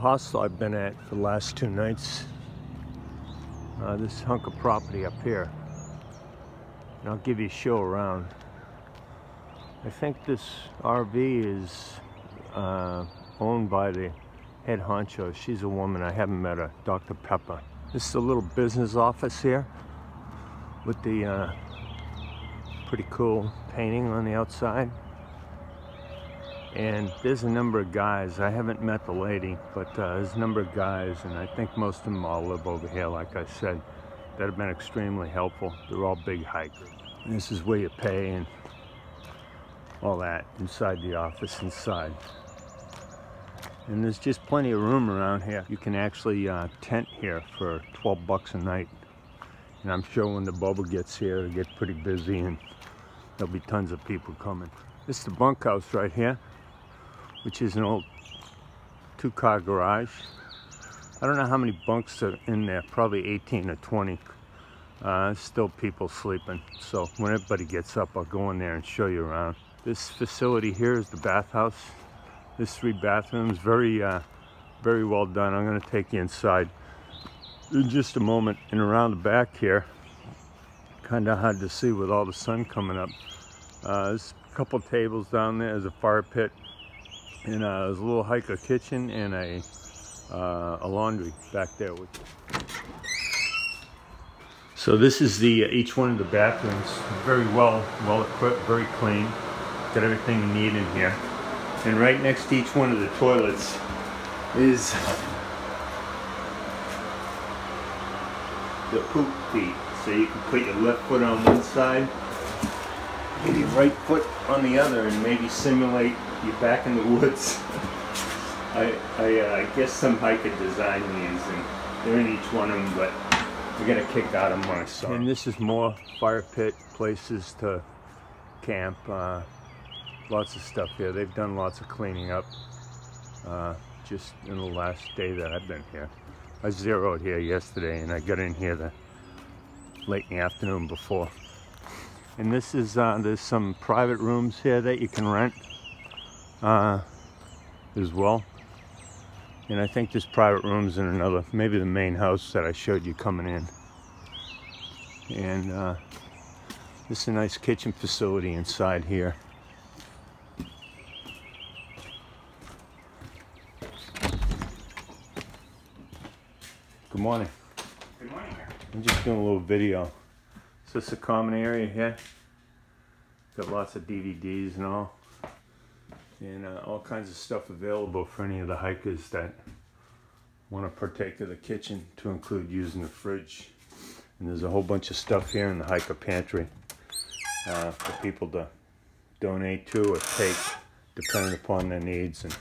hostel I've been at for the last two nights. Uh, this hunk of property up here. And I'll give you a show around. I think this RV is uh, owned by the head honcho. She's a woman. I haven't met her, Dr. Pepper. This is a little business office here with the uh, pretty cool painting on the outside. And there's a number of guys, I haven't met the lady, but uh, there's a number of guys, and I think most of them all live over here, like I said, that have been extremely helpful. They're all big hikers. And this is where you pay and all that inside the office inside. And there's just plenty of room around here. You can actually uh, tent here for 12 bucks a night. And I'm sure when the bubble gets here, it'll get pretty busy and there'll be tons of people coming. This is the bunkhouse right here, which is an old two-car garage. I don't know how many bunks are in there, probably 18 or 20. Uh, still people sleeping. So when everybody gets up, I'll go in there and show you around. This facility here is the bathhouse. There's three bathrooms, very, uh, very well done. I'm gonna take you inside in just a moment. And around the back here, kind of hard to see with all the sun coming up. Uh, there's a couple tables down there. There's a fire pit. And uh, there's a little hiker kitchen and a, uh, a laundry back there. So this is the each one of the bathrooms. Very well, well equipped, very clean. Got everything you need in here. And right next to each one of the toilets is the poop feet. So you can put your left foot on one side, your right foot on the other, and maybe simulate you're back in the woods. I, I, uh, guess some hiker designed these, and they're in each one of them, but I got a kick out of them when And this is more fire pit places to camp. Uh, lots of stuff here. They've done lots of cleaning up uh, just in the last day that I've been here. I zeroed here yesterday and I got in here the late in the afternoon before. And this is, uh, there's some private rooms here that you can rent uh, as well. And I think this private rooms in another, maybe the main house that I showed you coming in. And uh, this is a nice kitchen facility inside here. Good morning. Good morning. I'm just doing a little video. Is this a common area here? Got lots of DVDs and all. And uh, all kinds of stuff available for any of the hikers that want to partake of the kitchen to include using the fridge. And there's a whole bunch of stuff here in the hiker pantry uh, for people to donate to or take depending upon their needs and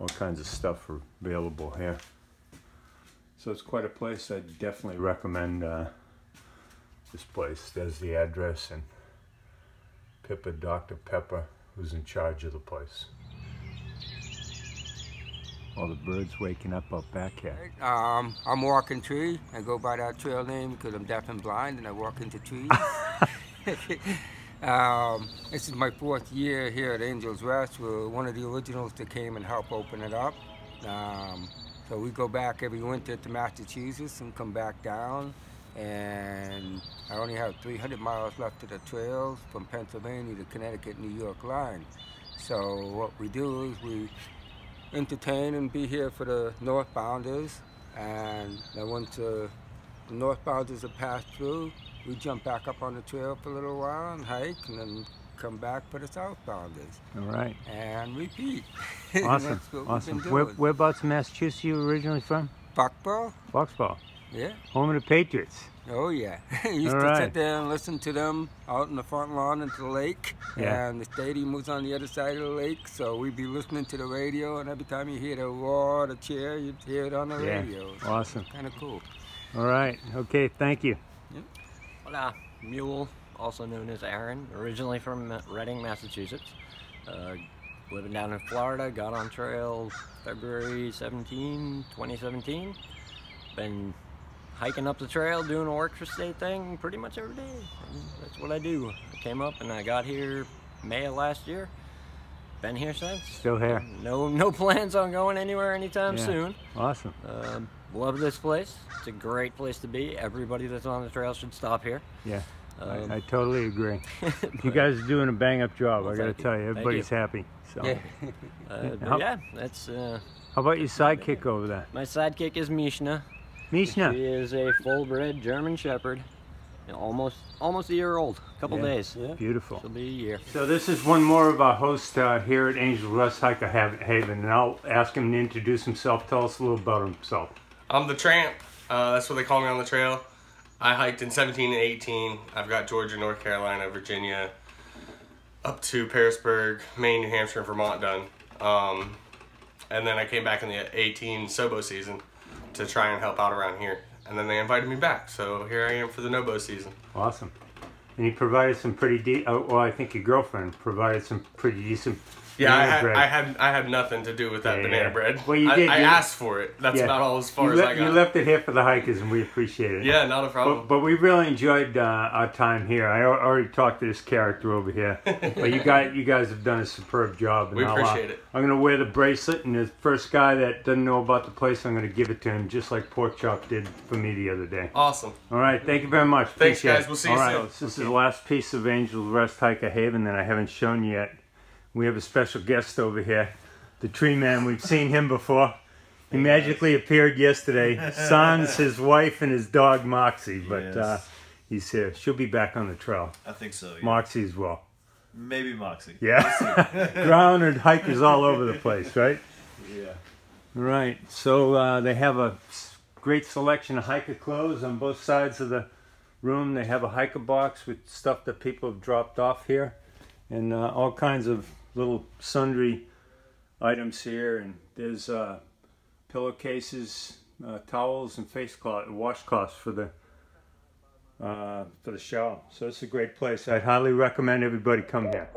all kinds of stuff are available here. So it's quite a place. I definitely recommend uh, this place. There's the address and Pippa Dr. Pepper, who's in charge of the place. All the birds waking up up back here. Um, I'm walking tree. I go by that trail name because I'm deaf and blind and I walk into trees. um, this is my fourth year here at Angels Rest. We're one of the originals that came and helped open it up. Um, so we go back every winter to Massachusetts and come back down. And I only have 300 miles left of the trails from Pennsylvania to Connecticut, New York line. So what we do is we entertain and be here for the northbounders. And then once the northbounders are passed through, we jump back up on the trail for a little while and hike and then come back for the southbounders. All right. And repeat. Awesome. awesome. Where, whereabouts in Massachusetts you originally from? Foxborough? Foxborough. Yeah. Home of the Patriots. Oh yeah. used All to right. sit there and listen to them out in the front lawn into the lake. Yeah. And the stadium was on the other side of the lake, so we'd be listening to the radio and every time you hear the roar, the cheer, you'd hear it on the Yeah. radio. Awesome. Kinda cool. All right. Okay. Thank you. Hola, Mule, also known as Aaron, originally from Reading, Massachusetts. Uh, living down in Florida, got on trail February 17, 2017. Been hiking up the trail, doing a work for state thing pretty much every day. And That's what I do. I came up and I got here May of last year. been here since. Still here. No, no plans on going anywhere anytime Yeah. soon. Awesome. Um, love this place. It's a great place to be. Everybody that's on the trail should stop here. Yeah. Um, I, I totally agree. You guys are doing a bang up job. I got to tell you, everybody's you. happy. So, Yeah. Uh, How- yeah, that's uh, how about your sidekick over there, my sidekick is Mishna. She is a full-bred German Shepherd, almost almost a year old. A couple Yeah. days. Beautiful. She'll be a year. So this is one more of our hosts uh, here at Angel Rest Hiker Hav- Haven, and I'll ask him to introduce himself. Tell us a little about himself. I'm the tramp. Uh, that's what they call me on the trail. I hiked in 17 and 18. I've got Georgia, North Carolina, Virginia, up to Pearisburg, Maine, New Hampshire, and Vermont done. Um, and then I came back in the 18 Sobo season to try and help out around here. And then they invited me back, so here I am for the Nobo season. Awesome. And he provided some pretty deep, oh, uh, well, I think your girlfriend provided some pretty decent Yeah, I had, bread. I had I had nothing to do with that Yeah, banana yeah. bread. Well, you I, did, I you- asked for it. That's Yeah. about all as far you as le- I got. You left it here for the hikers, and we appreciate it. yeah, not a problem. But, but we really enjoyed uh, our time here. I already talked to this character over here, but you guys, you guys have done a superb job. And We uh, appreciate it. I'm going to wear the bracelet, and the first guy that doesn't know about the place, I'm going to give it to him, just like Pork Chop did for me the other day. awesome. All right, thank you very much. Thanks, Appreciate guys. it. We'll see you All right, soon. so this is the last piece of Angel's Rest Hiker Haven that I haven't shown yet. We have a special guest over here, the Tree Man. We've seen him before. He magically appeared yesterday. Sans his wife and his dog Moxie, but Yes. uh, he's here. She'll be back on the trail. I think so. Yeah. Moxie as well. Maybe Moxie. Yeah, Ground grounded hikers all over the place, right? Yeah. Right. So uh, they have a great selection of hiker clothes on both sides of the room. They have a hiker box with stuff that people have dropped off here, and uh, all kinds of little sundry items here. And there's uh, pillowcases, uh, towels, and face cloth, washcloths for the uh, for the shower. So it's a great place. I'd highly recommend everybody come here.